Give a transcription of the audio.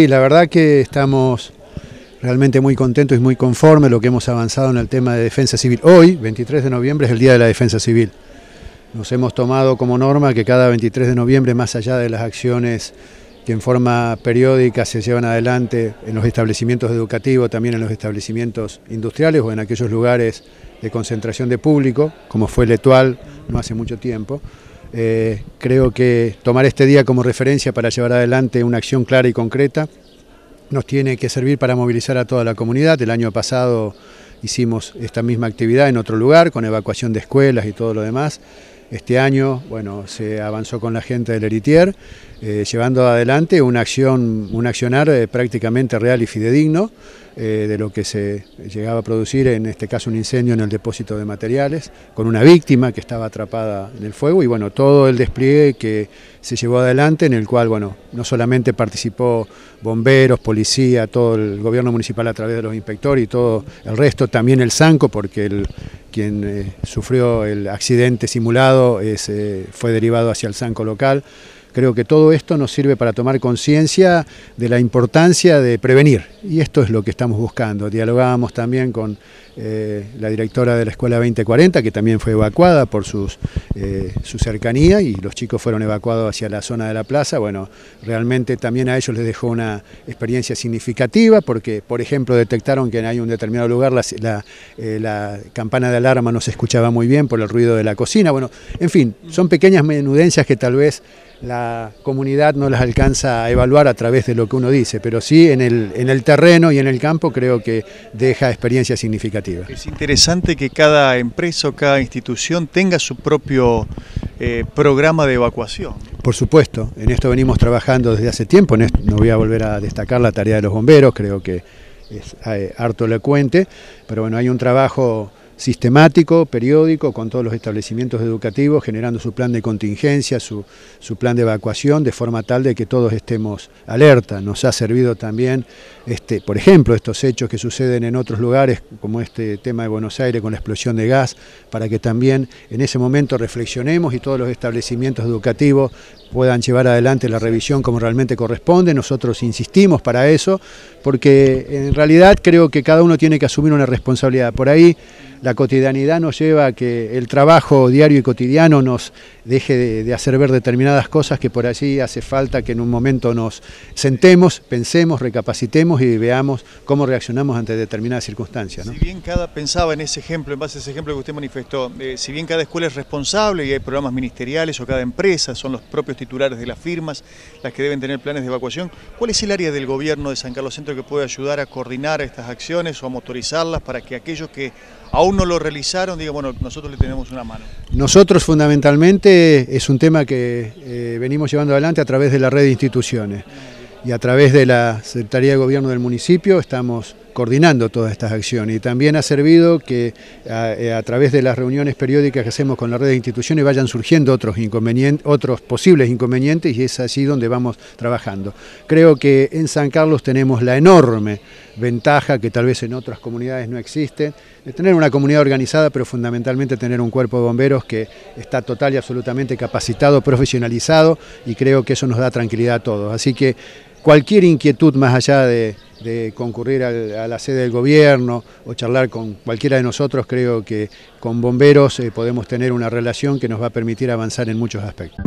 Sí, la verdad que estamos realmente muy contentos y muy conformes lo que hemos avanzado en el tema de defensa civil. Hoy, 23 de noviembre, es el Día de la Defensa Civil. Nos hemos tomado como norma que cada 23 de noviembre, más allá de las acciones que en forma periódica se llevan adelante en los establecimientos educativos, también en los establecimientos industriales o en aquellos lugares de concentración de público, como fue Letual no hace mucho tiempo, eh, creo que tomar este día como referencia para llevar adelante una acción clara y concreta nos tiene que servir para movilizar a toda la comunidad. El año pasado hicimos esta misma actividad en otro lugar, con evacuación de escuelas y todo lo demás. Este año, bueno, se avanzó con la gente del Eritier, eh, llevando adelante acción, un accionar eh, prácticamente real y fidedigno eh, de lo que se llegaba a producir, en este caso un incendio en el depósito de materiales, con una víctima que estaba atrapada en el fuego y bueno, todo el despliegue que se llevó adelante, en el cual, bueno, no solamente participó bomberos, policía, todo el gobierno municipal a través de los inspectores y todo el resto, también el SANCO, porque el, quien eh, sufrió el accidente simulado eh, fue derivado hacia el Sanco local. Creo que todo esto nos sirve para tomar conciencia de la importancia de prevenir y esto es lo que estamos buscando. Dialogábamos también con eh, la directora de la Escuela 2040 que también fue evacuada por sus, eh, su cercanía y los chicos fueron evacuados hacia la zona de la plaza. Bueno, realmente también a ellos les dejó una experiencia significativa porque, por ejemplo, detectaron que en un determinado lugar la, eh, la campana de alarma no se escuchaba muy bien por el ruido de la cocina. Bueno, en fin, son pequeñas menudencias que tal vez la comunidad no las alcanza a evaluar a través de lo que uno dice, pero sí en el, en el terreno y en el campo creo que deja experiencia significativa. Es interesante que cada empresa o cada institución tenga su propio eh, programa de evacuación. Por supuesto, en esto venimos trabajando desde hace tiempo, no voy a volver a destacar la tarea de los bomberos, creo que es eh, harto elocuente, pero bueno, hay un trabajo sistemático, periódico, con todos los establecimientos educativos, generando su plan de contingencia, su, su, plan de evacuación, de forma tal de que todos estemos alerta. Nos ha servido también, este, por ejemplo, estos hechos que suceden en otros lugares, como este tema de Buenos Aires con la explosión de gas, para que también en ese momento reflexionemos y todos los establecimientos educativos puedan llevar adelante la revisión como realmente corresponde. Nosotros insistimos para eso, porque en realidad creo que cada uno tiene que asumir una responsabilidad. Por ahí la cotidianidad nos lleva a que el trabajo diario y cotidiano nos deje de, hacer ver determinadas cosas que por allí hace falta que en un momento nos sentemos, pensemos, recapacitemos y veamos cómo reaccionamos ante determinadas circunstancias. Si bien cada pensaba en ese ejemplo, en base a ese ejemplo que usted manifestó, eh, si bien cada escuela es responsable y hay programas ministeriales o cada empresa son los propios titulares de las firmas las que deben tener planes de evacuación, ¿cuál es el área del gobierno de San Carlos Centro que puede ayudar a coordinar estas acciones o a motorizarlas para que aquellos que aún no lo realizaron, digo, bueno, nosotros le tenemos una mano. Nosotros fundamentalmente es un tema que eh, venimos llevando adelante a través de la red de instituciones y a través de la Secretaría de Gobierno del municipio estamos coordinando todas estas acciones y también ha servido que eh, a, través de las reuniones periódicas que hacemos con la red de instituciones vayan surgiendo otros, inconvenientes, otros posibles inconvenientes y es así donde vamos trabajando. Creo que en San Carlos tenemos la enorme ventaja que tal vez en otras comunidades no existe, de tener una comunidad organizada pero fundamentalmente tener un cuerpo de bomberos que está total y absolutamente capacitado, profesionalizado y creo que eso nos da tranquilidad a todos. Así que cualquier inquietud más allá de, concurrir a la sede del gobierno o charlar con cualquiera de nosotros, creo que con bomberos eh, podemos tener una relación que nos va a permitir avanzar en muchos aspectos.